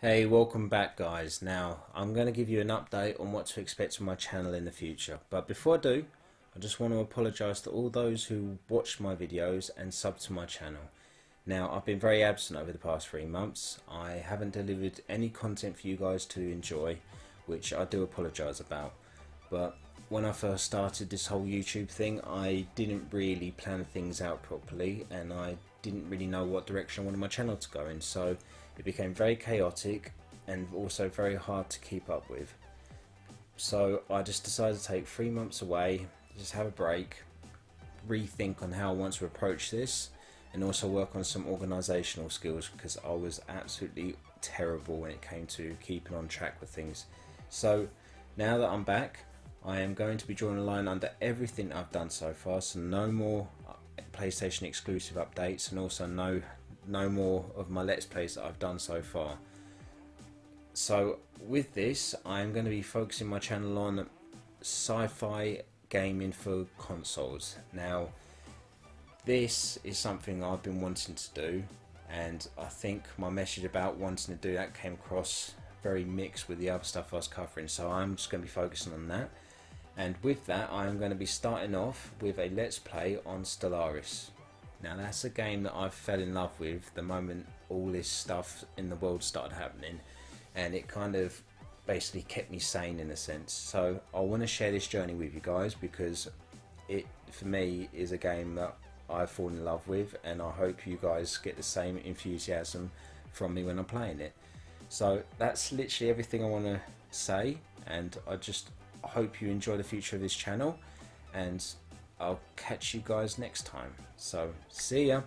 Hey, welcome back guys. Now, I'm going to give you an update on what to expect from my channel in the future. But before I do, I just want to apologise to all those who watched my videos and sub to my channel. Now, I've been very absent over the past three months. I haven't delivered any content for you guys to enjoy, which I do apologise about. But when I first started this whole YouTube thing, I didn't really plan things out properly and I didn't really know what direction I wanted my channel to go in. So it became very chaotic and also very hard to keep up with. So I just decided to take three months away, just have a break, rethink on how I want to approach this, and also work on some organisational skills because I was absolutely terrible when it came to keeping on track with things. So now that I'm back, I am going to be drawing a line under everything I've done so far, so no more PlayStation exclusive updates and also no no more of my Let's Plays that I've done so far. So with this, I'm going to be focusing my channel on sci-fi gaming for consoles. Now, this is something I've been wanting to do, and I think my message about wanting to do that came across very mixed with the other stuff I was covering, so I'm just going to be focusing on that. And with that, I'm going to be starting off with a Let's Play on Stellaris. Now that's a game that I fell in love with the moment all this stuff in the world started happening and it kind of basically kept me sane in a sense. So I want to share this journey with you guys because it for me is a game that I've fallen in love with and I hope you guys get the same enthusiasm from me when I'm playing it. So that's literally everything I want to say and I just hope you enjoy the future of this channel and I'll catch you guys next time. So, see ya.